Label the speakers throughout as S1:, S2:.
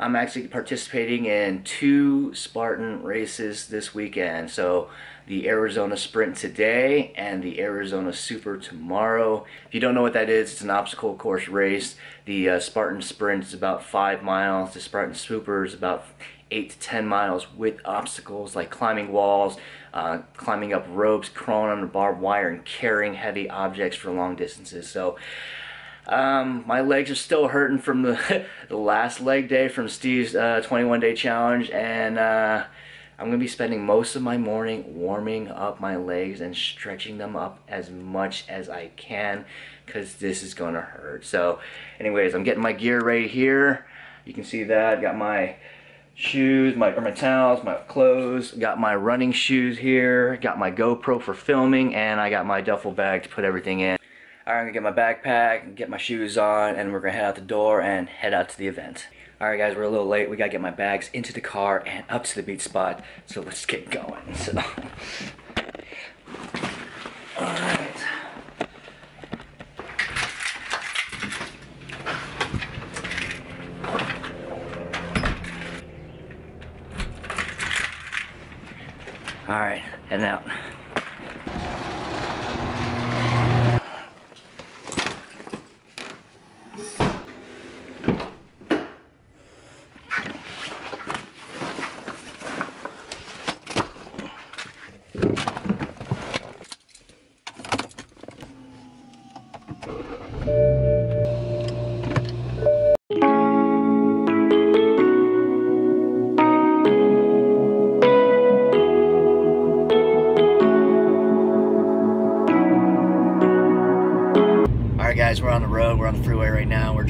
S1: I'm actually participating in two Spartan races this weekend. So the Arizona Sprint today and the Arizona Super tomorrow. If you don't know what that is, it's an obstacle course race. The uh, Spartan Sprint is about five miles. The Spartan Super is about eight to 10 miles with obstacles like climbing walls, uh, climbing up ropes, crawling under barbed wire, and carrying heavy objects for long distances. So um, my legs are still hurting from the, the last leg day from Steve's uh, 21 day challenge, and uh, I'm going to be spending most of my morning warming up my legs and stretching them up as much as I can because this is going to hurt. So, anyways, I'm getting my gear right here. You can see that. i Got my shoes, my or my towels, my clothes, got my running shoes here, got my GoPro for filming, and I got my duffel bag to put everything in. Alright, I'm gonna get my backpack, and get my shoes on, and we're gonna head out the door and head out to the event. Alright guys, we're a little late. We gotta get my bags into the car and up to the beach spot. So let's get going. So Alright. Alright, heading out.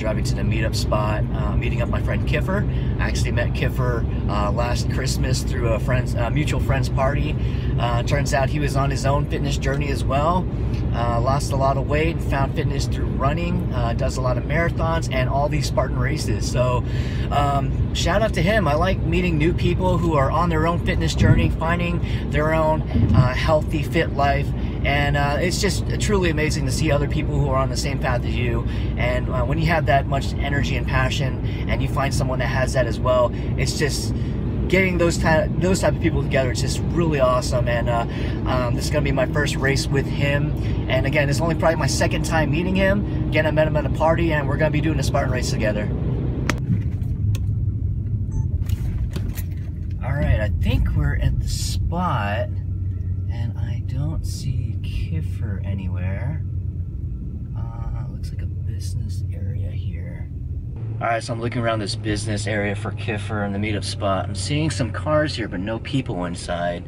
S1: Driving to the meetup spot, uh, meeting up my friend Kiffer. I actually met Kiffer uh, last Christmas through a friend's uh, mutual friend's party. Uh, turns out he was on his own fitness journey as well. Uh, lost a lot of weight, and found fitness through running, does a lot of marathons and all these Spartan races. So um, shout out to him. I like meeting new people who are on their own fitness journey, finding their own healthy, fit life and uh, it's just truly amazing to see other people who are on the same path as you. And uh, when you have that much energy and passion and you find someone that has that as well it's just getting those type those type of people together it's just really awesome. And uh, um, this is gonna be my first race with him. And again it's only probably my second time meeting him. Again I met him at a party and we're gonna be doing a Spartan race together. All right I think we're at the spot don't see Kiffer anywhere. Uh, looks like a business area here. Alright, so I'm looking around this business area for Kiffer and the meetup spot. I'm seeing some cars here, but no people inside.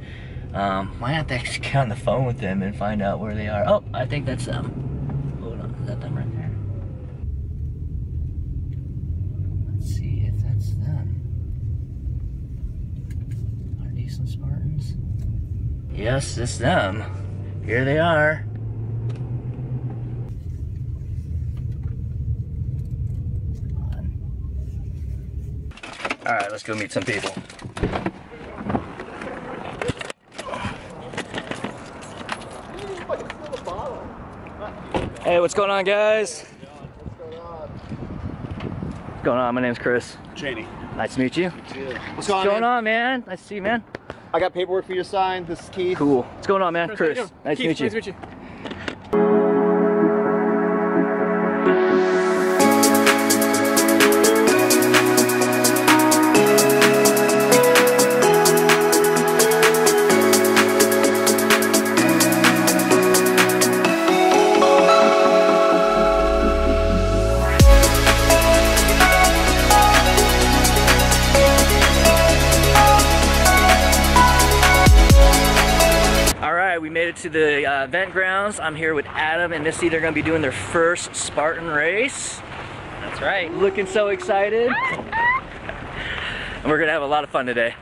S1: Um, might have to actually get on the phone with them and find out where they are. Oh, I think that's them. Hold on, is that them right there? Let's see if that's them. Are these some Spartans? Yes, it's them. Here they are. All right, let's go meet some people. Hey, what's going on, guys? What's going on? My name's Chris.
S2: Cheney.
S1: Nice to meet you.
S2: What's
S1: What's going on, man? Nice to see you, man.
S2: I got paperwork for you to sign. This is Keith.
S1: Cool. What's going on, man? Chris.
S3: Chris,
S1: Nice,
S3: Keith,
S1: to meet you.
S3: nice to meet you.
S1: Event grounds. I'm here with Adam and Misty. They're going to be doing their first Spartan race. That's right. Looking so excited. and we're going to have a lot of fun today.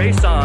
S1: Race on.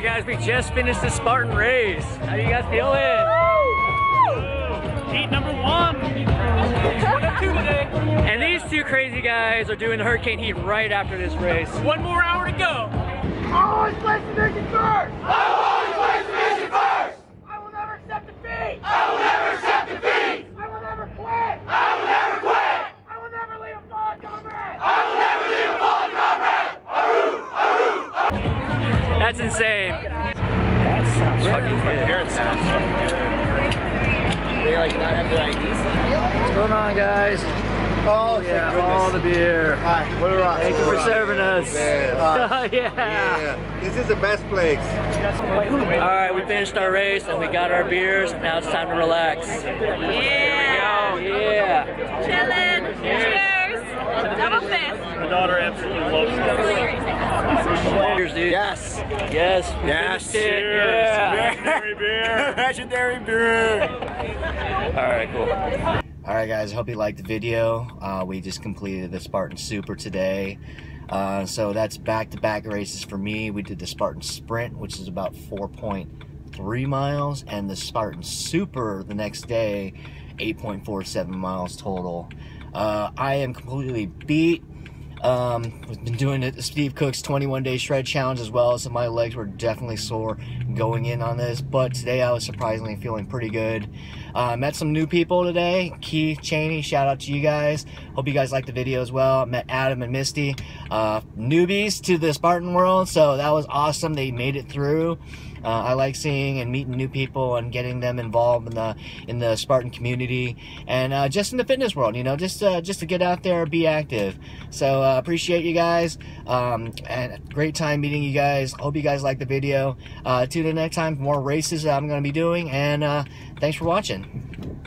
S3: Right, guys, we just finished the Spartan race. How you guys feeling? Heat number one. one of two today. And these two crazy guys are doing the Hurricane Heat right after this race. One more hour to go.
S4: always place the mission first! I will always place the mission first! I will never accept defeat! I will never accept defeat! I will never quit! I will never quit! I will never leave a fallen comrade! I will never leave a fallen comrade!
S3: That's insane.
S2: They like not have their IDs.
S3: What's going on, guys?
S2: Oh
S3: Yeah, all the beer.
S2: Hi, what are
S3: Thank you for serving us.
S2: Yeah.
S3: yeah.
S2: This is the best place.
S3: All right, we finished our race and we got our beers. Now it's time to relax.
S5: Yeah.
S3: Yeah.
S5: Chillin'. Cheers. Double fist.
S3: My daughter absolutely loves it. Cheers, dude.
S2: Yes.
S3: Yes.
S2: Yes.
S3: finished it. Yeah.
S2: Legendary beer. Legendary beer.
S3: All right, cool.
S1: All right, guys. Hope you liked the video. Uh, we just completed the Spartan Super today. Uh, so that's back-to-back races for me. We did the Spartan Sprint, which is about 4.3 miles, and the Spartan Super the next day, 8.47 miles total. Uh, I am completely beat. Um, we've been doing it, Steve Cook's 21 day shred challenge as well, so my legs were definitely sore going in on this. But today I was surprisingly feeling pretty good. Uh, met some new people today. Keith Cheney, shout out to you guys. Hope you guys liked the video as well. Met Adam and Misty, uh, newbies to the Spartan world, so that was awesome. They made it through. Uh, I like seeing and meeting new people and getting them involved in the in the Spartan community and uh, just in the fitness world. You know, just uh, just to get out there, be active. So uh, appreciate you guys um, and great time meeting you guys. Hope you guys like the video. Uh, tune in next time for more races that I'm going to be doing and uh, thanks for watching.